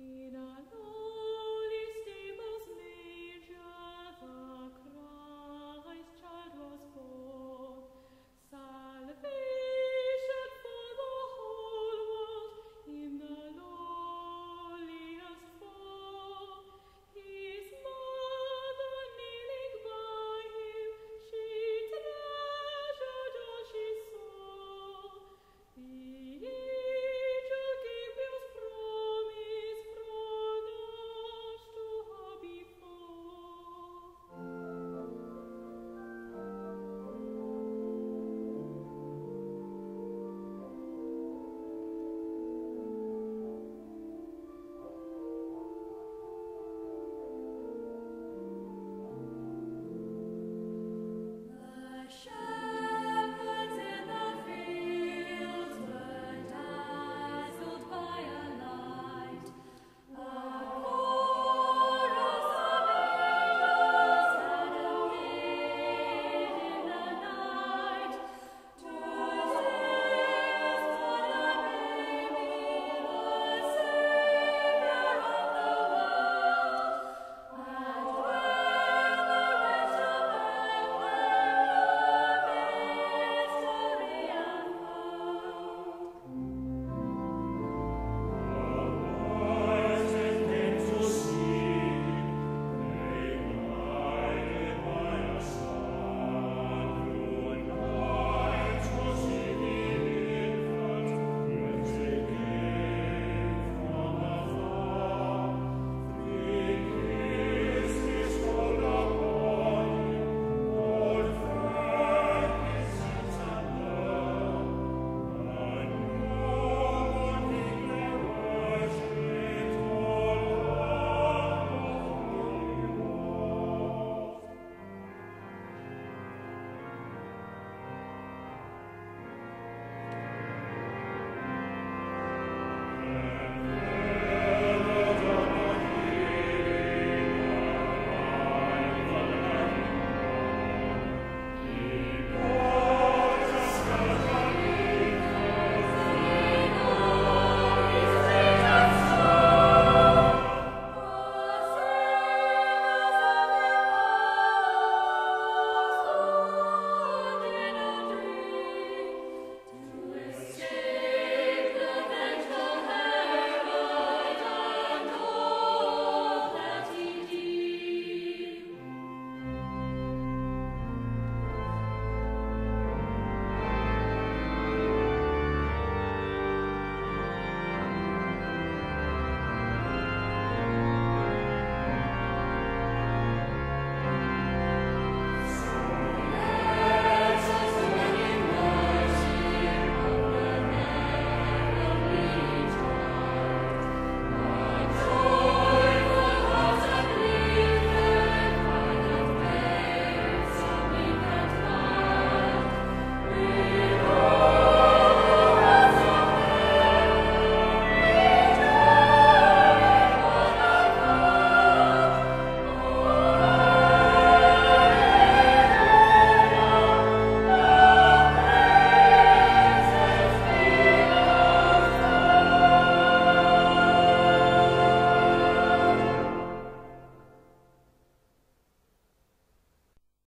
in a